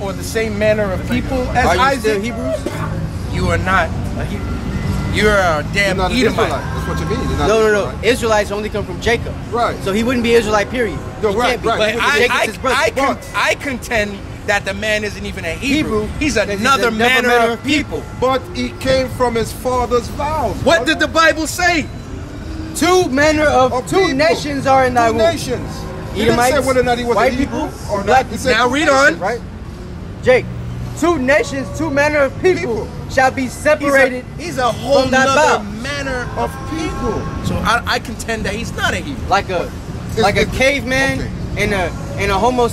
or the same manner of people as Are you Isaac, still Hebrews? you are not a Hebrew. You're a You're damn not an Edomite. Israelite. That's what you mean. You're not No, no, no. Israelite. Israelites only come from Jacob. Right. So he wouldn't be Israelite, period. No, He right, can't be. right. But I, Jacob's I, his brother. I, con- I contend that the man isn't even a Hebrew. Hebrew, He's because he's another another manner, manner of of people. But he came from his father's vows. What did the Bible say? Two manner of, Of two people. nations are in thy Two womb. nations. He didn't Edomites, say whether or not he was white a Hebrew people, or black not. He said Now two read on. Right? Jake, two nations, two manner of people, People. shall be He's separated. a, he's a whole from that nother manner Of people. So I, I contend that he's not a Hebrew. like a It's- like a caveman okay. and a and a homo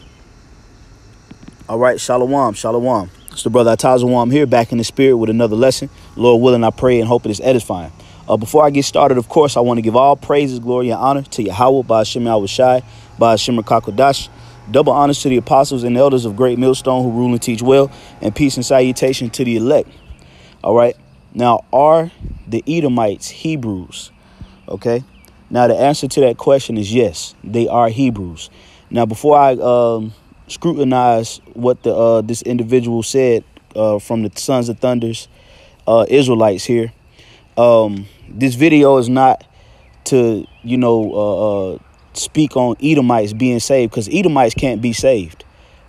All right, shalom, shalom. It's the brother Atazawam here, back in the spirit with another lesson. Lord willing, I pray and hope it is edifying. Uh, before I get started, of course, I want to give all praises, glory, and honor to Yahweh, by Hashem Shai, by Hashem Kakodash. Double honors to the apostles and elders of Great Millstone who rule and teach well, and peace and salutation to the elect. All right. Now, are the Edomites Hebrews? Okay. Now, the answer to that question is yes, they are Hebrews. Now, before I um, scrutinize what the uh, this individual said uh, from the Sons of Thunders uh, Israelites here, um, this video is not to you know uh, uh, speak on Edomites being saved because Edomites can't be saved.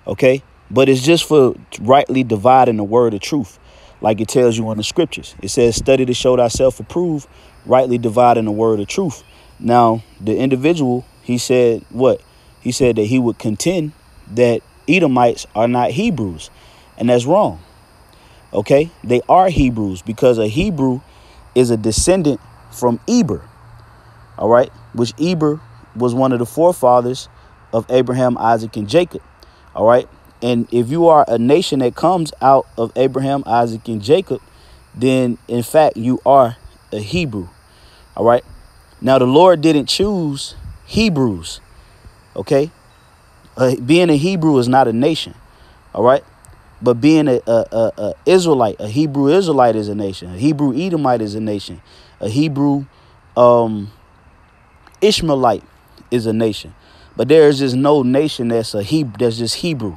Okay, but it's just for rightly dividing the word of truth, like it tells you in the scriptures. It says, "Study to show thyself approved, rightly dividing the word of truth." Now, the individual he said what? He said that he would contend that Edomites are not Hebrews, and that's wrong. Okay, they are Hebrews because a Hebrew is a descendant from Eber. All right, which Eber was one of the forefathers of Abraham, Isaac, and Jacob. All right, and if you are a nation that comes out of Abraham, Isaac, and Jacob, then in fact you are a Hebrew. All right. Now the Lord didn't choose Hebrews. Okay, uh, being a Hebrew is not a nation. All right. But being a, a, a, a Israelite, a Hebrew Israelite is a nation. A Hebrew Edomite is a nation. A Hebrew um, Ishmaelite is a nation. But there is just no nation that's a Hebrew that's just Hebrew.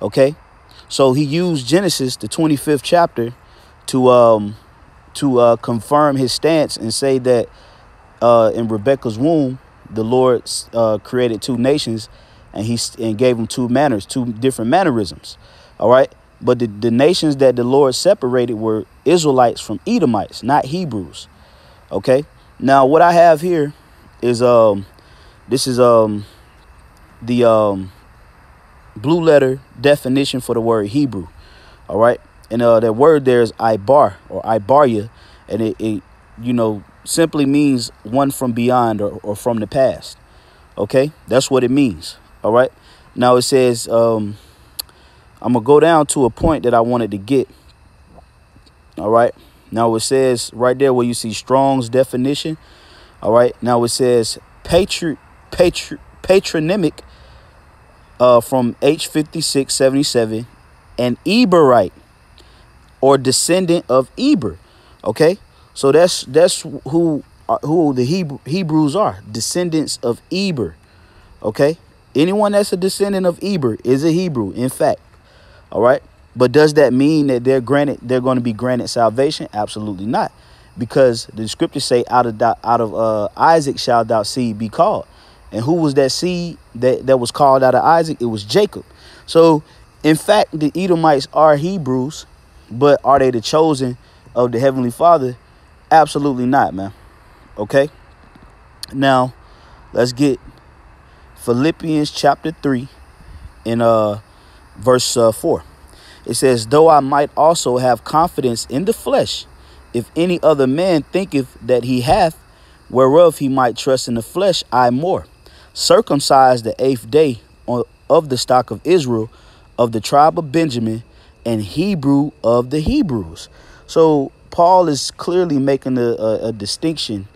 Okay? So he used Genesis, the 25th chapter, to um to uh, confirm his stance and say that uh, in Rebecca's womb, the Lord uh, created two nations, and he and gave them two manners, two different mannerisms. All right, but the, the nations that the Lord separated were Israelites from Edomites, not Hebrews. Okay, now what I have here is um this is um the um blue letter definition for the word Hebrew. All right. And uh, that word there is Ibar or Ibaria. And it, it, you know, simply means one from beyond or, or from the past. Okay. That's what it means. All right. Now it says, um, I'm going to go down to a point that I wanted to get. All right. Now it says right there where you see Strong's definition. All right. Now it says patri- patronymic uh, from H5677 an Eberite or descendant of Eber. Okay, so that's that's who uh, who the Hebrew, Hebrews are, descendants of Eber. Okay, anyone that's a descendant of Eber is a Hebrew. In fact, all right. But does that mean that they're granted they're going to be granted salvation? Absolutely not, because the scriptures say out of out of uh, Isaac shall thou seed be called, and who was that seed that that was called out of Isaac? It was Jacob. So, in fact, the Edomites are Hebrews, but are they the chosen of the heavenly Father? Absolutely not, man. Okay. Now, let's get Philippians chapter three, in uh verse uh, four. It says, Though I might also have confidence in the flesh, if any other man thinketh that he hath, whereof he might trust in the flesh, I more. Circumcised the eighth day of the stock of Israel, of the tribe of Benjamin, and Hebrew of the Hebrews. So Paul is clearly making a, a, a distinction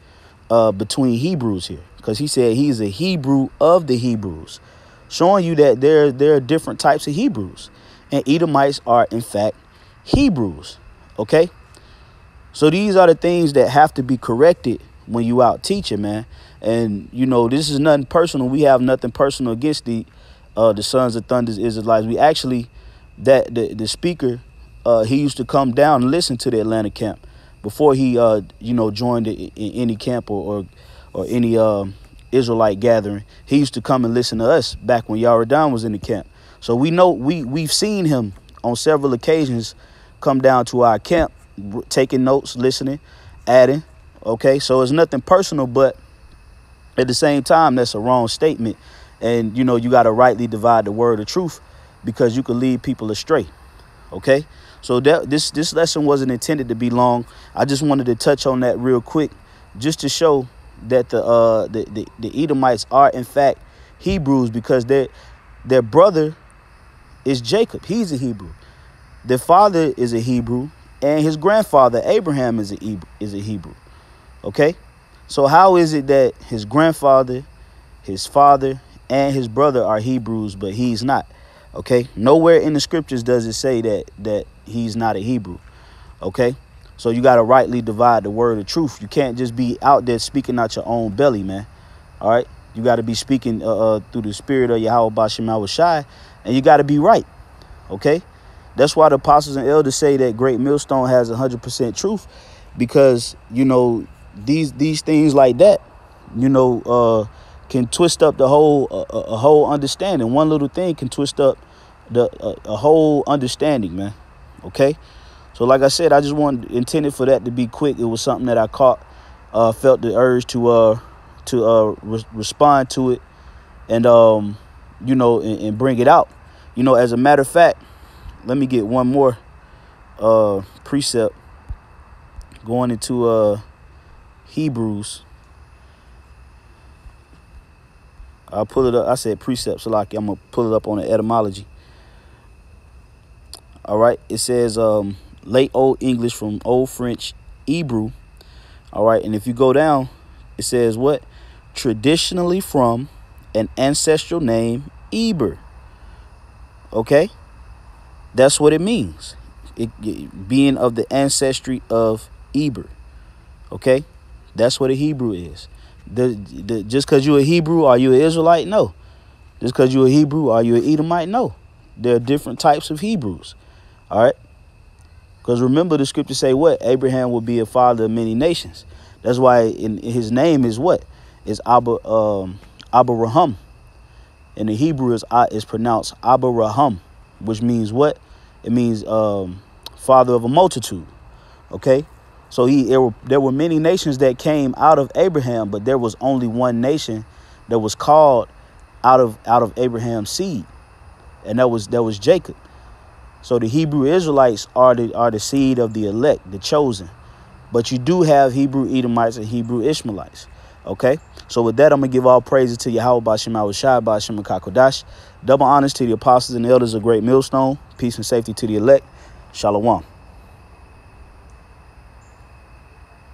uh, between Hebrews here, because he said he's a Hebrew of the Hebrews, showing you that there there are different types of Hebrews, and Edomites are in fact Hebrews. Okay, so these are the things that have to be corrected when you out teaching, man. And you know this is nothing personal. We have nothing personal against the uh, the sons of thunders Israelites. We actually that the the speaker uh, he used to come down and listen to the Atlanta camp before he uh, you know joined in any camp or or, or any uh, Israelite gathering. He used to come and listen to us back when Yaradan was in the camp. So we know we we've seen him on several occasions come down to our camp, taking notes, listening, adding. Okay, so it's nothing personal, but at the same time, that's a wrong statement. And you know, you got to rightly divide the word of truth because you can lead people astray. Okay, so that this this lesson wasn't intended to be long. I just wanted to touch on that real quick, just to show that the uh the the, the Edomites are in fact Hebrews because their their brother is Jacob. He's a Hebrew. Their father is a Hebrew, and his grandfather Abraham is a Hebrew, is a Hebrew. Okay, so how is it that his grandfather, his father, and his brother are Hebrews, but he's not? Okay, nowhere in the scriptures does it say that that he's not a Hebrew. Okay, so you got to rightly divide the word of truth. You can't just be out there speaking out your own belly, man. All right, you got to be speaking uh, uh, through the spirit of Yahweh Bashem Shai, and you got to be right. Okay, that's why the apostles and elders say that Great Millstone has 100% truth, because you know these these things like that, you know, uh, can twist up the whole uh, a whole understanding. One little thing can twist up the uh, a whole understanding, man. Okay, so like I said, I just wanted intended for that to be quick. It was something that I caught, uh, felt the urge to uh to uh re respond to it, and um, you know, and, and bring it out. You know, as a matter of fact, let me get one more uh precept going into uh Hebrews. I'll pull it up. I said precepts, like I'm gonna pull it up on the etymology. All right, it says um, late Old English from Old French Hebrew. All right, and if you go down, it says what? Traditionally from an ancestral name, Eber. Okay, that's what it means. It, it, being of the ancestry of Eber. Okay, that's what a Hebrew is. The, the just because you're a Hebrew, are you an Israelite? No. Just because you're a Hebrew, are you an Edomite? No. There are different types of Hebrews. All right. Because remember, the scripture say what? Abraham will be a father of many nations. That's why in, in his name is what? Is Abba um, Abraham. The Hebrew is uh, is pronounced Abraham, which means what? It means um, father of a multitude. Okay. So he there were, there were many nations that came out of Abraham, but there was only one nation that was called out of out of Abraham's seed, and that was that was Jacob. So the Hebrew Israelites are the are the seed of the elect, the chosen. But you do have Hebrew Edomites and Hebrew Ishmaelites. Okay? So with that, I'm gonna give all praises to Yahweh Bashem Awashai Bashem Kakodash. Double honors to the apostles and the elders of Great Millstone. Peace and safety to the elect. Shalom.